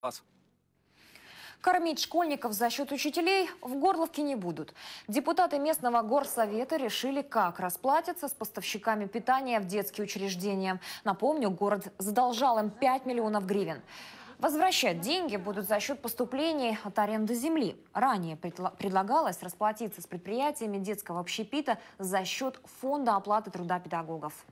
Вас. Кормить школьников за счет учителей в Горловке не будут. Депутаты местного горсовета решили, как расплатиться с поставщиками питания в детские учреждения. Напомню, город задолжал им 5 миллионов гривен. Возвращать деньги будут за счет поступлений от аренды земли. Ранее предлагалось расплатиться с предприятиями детского общепита за счет фонда оплаты труда педагогов.